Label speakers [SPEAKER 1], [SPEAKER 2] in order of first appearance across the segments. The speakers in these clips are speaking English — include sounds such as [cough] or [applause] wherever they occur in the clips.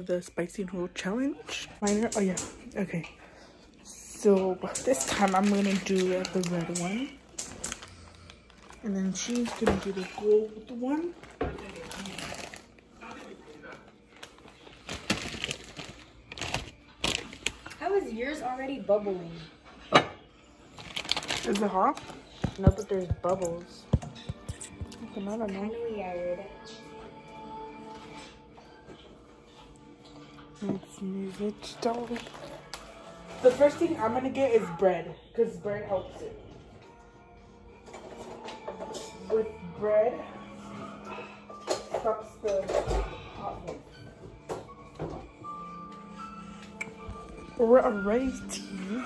[SPEAKER 1] of the spicy noodle challenge. Minor, oh yeah, okay. So this time I'm gonna do the red one. And then she's gonna do the gold one.
[SPEAKER 2] How is yours already bubbling?
[SPEAKER 1] Is it hot?
[SPEAKER 2] No, but there's bubbles.
[SPEAKER 1] I don't know. Let's move it down. The first thing I'm gonna get is bread, because bread helps it. With bread, stops the hotness. Or a rice tea.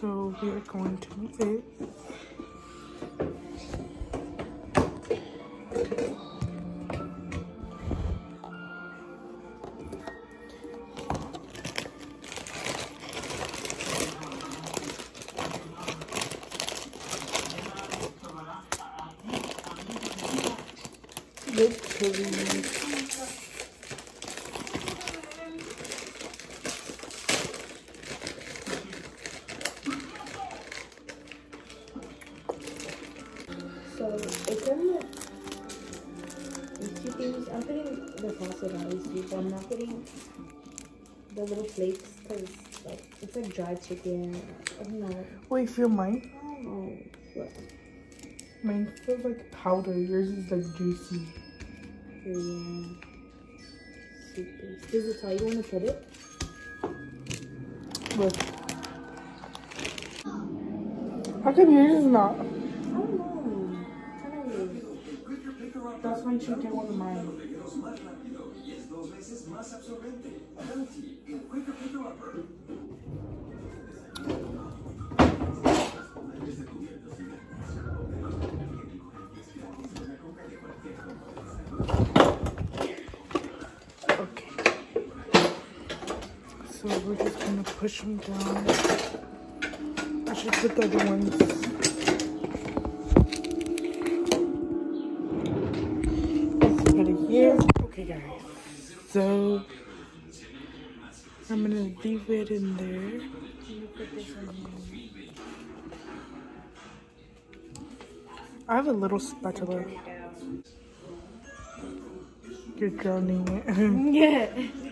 [SPEAKER 1] So we're going to move it.
[SPEAKER 2] So it's in the these two things. I'm putting the sausage on these but I'm not putting the little flakes because like it's like dried chicken. I don't know.
[SPEAKER 1] Wait, feel mine?
[SPEAKER 2] I don't know. What?
[SPEAKER 1] Mine feels like powder. Yours is like juicy.
[SPEAKER 2] Yeah. Soup. Does it tell you when to put it?
[SPEAKER 1] Look. How come yours is not?
[SPEAKER 2] I don't.
[SPEAKER 1] That's why you should get one of mine. So we're just gonna push them down. I should put the other ones. Put it here. Okay, guys. So I'm gonna leave it in there. I have a little spatula. You're drowning it. [laughs]
[SPEAKER 2] Yeah.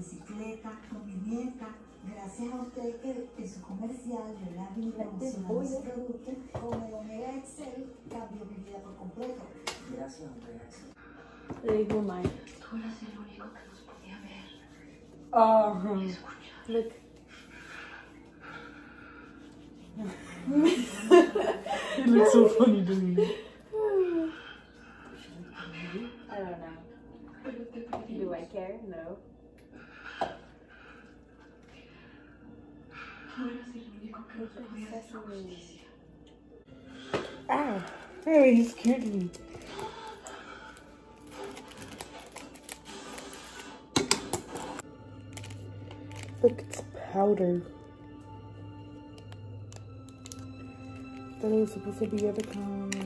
[SPEAKER 3] bicicleta con mi nieta. Gracias a usted que en su comercial, ¿verdad? Y promocionando ese producto, con el Omega Excel cambió mi vida por completo.
[SPEAKER 4] Gracias, Omega Excel.
[SPEAKER 2] Le digo mine.
[SPEAKER 4] Tú eras el único que nos podía ver.
[SPEAKER 2] Look.
[SPEAKER 1] it looks so funny to me. [laughs]
[SPEAKER 2] I don't know. Do I care? No.
[SPEAKER 1] Ah, hey, he scared me. Look, it's powder. That was supposed to be other kinds.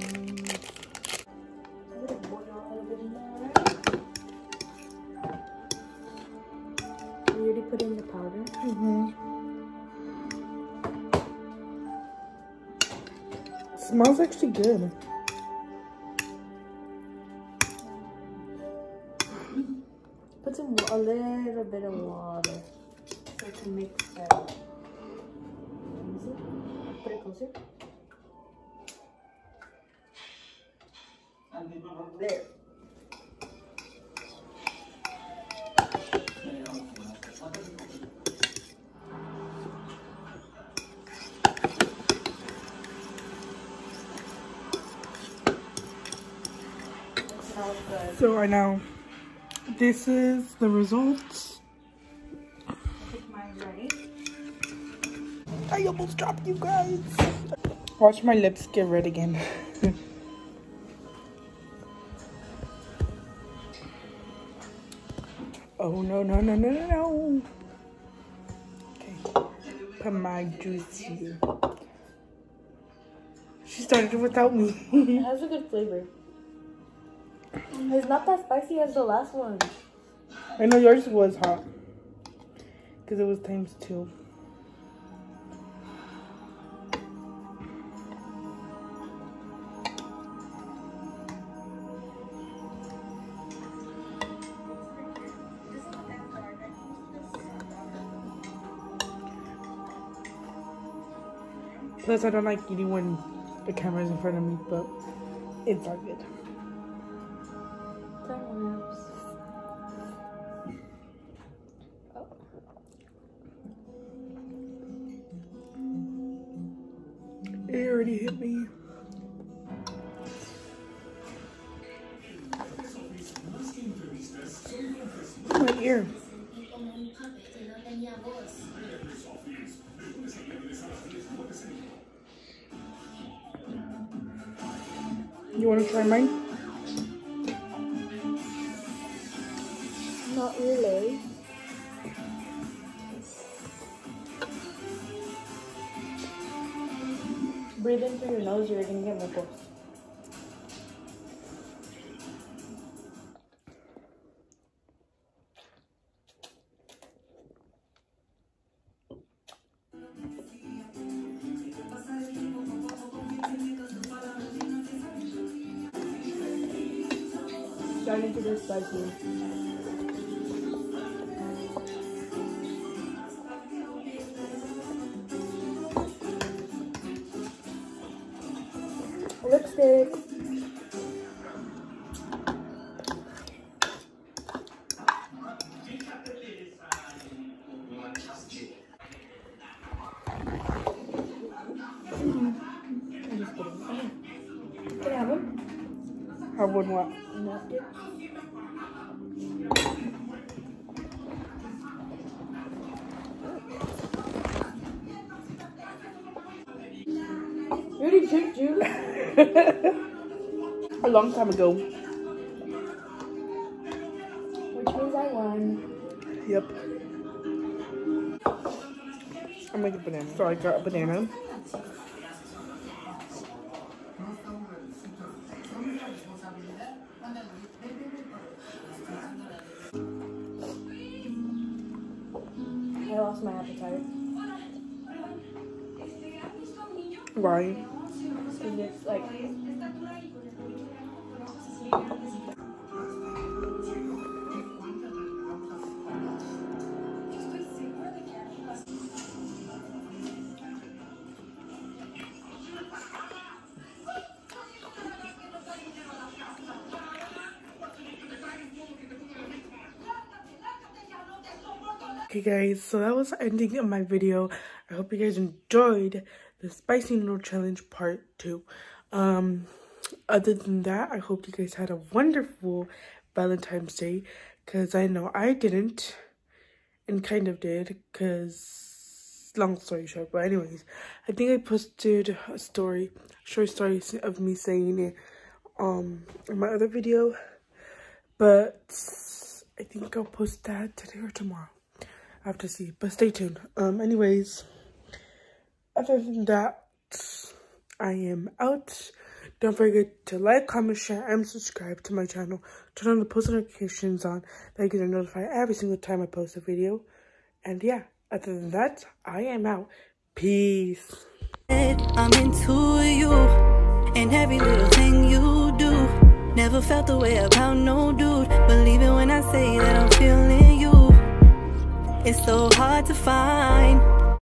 [SPEAKER 1] Smells actually good.
[SPEAKER 2] Put some a little bit of water so to mix see. Put it closer. There. Good.
[SPEAKER 1] So right now, this is the results.
[SPEAKER 2] Take mine ready.
[SPEAKER 1] I almost dropped you guys. Watch my lips get red again. oh no no no no no no. Okay, put my juice here. She started without me.
[SPEAKER 2] It has a good flavor. It's not that spicy as the last one.
[SPEAKER 1] I know yours was hot. Because it was times two. Plus, I don't like eating when the camera's in front of me, but it's all good.
[SPEAKER 2] Oh.
[SPEAKER 1] It already hit me. Oh, my ear. You want to try mine?
[SPEAKER 2] Not really. Breathe in through your nose, you're gonna get more pulse. Starting to get spicy. Lipstick. Can I have one?
[SPEAKER 1] I would want.
[SPEAKER 2] Napkin. You already tricked you. [laughs] [laughs]
[SPEAKER 1] A long time ago.
[SPEAKER 2] Which means I won.
[SPEAKER 1] Yep. I'm making a banana. So I got a banana.
[SPEAKER 2] I lost my appetite.
[SPEAKER 1] Why?
[SPEAKER 2] Because it's like
[SPEAKER 1] Okay guys, so that was the ending of my video. I hope you guys enjoyed the spicy noodle challenge part 2. Um, other than that, I hope you guys had a wonderful Valentine's Day. Because I know I didn't. And kind of did. Because, long story short. But anyways, I think I posted a story, short story of me saying it um, in my other video. But I think I'll post that today or tomorrow. I have to see, but stay tuned. Um, anyways, other than that, I am out. Don't forget to like, comment, share, and subscribe to my channel. Turn on the post notifications on that you get notified every single time I post a video. And yeah, other than that, I am out. Peace.
[SPEAKER 5] I'm into you and every little thing you do. Never felt the way about no dude. Believe it when I say that I'm feeling you. It's so hard to find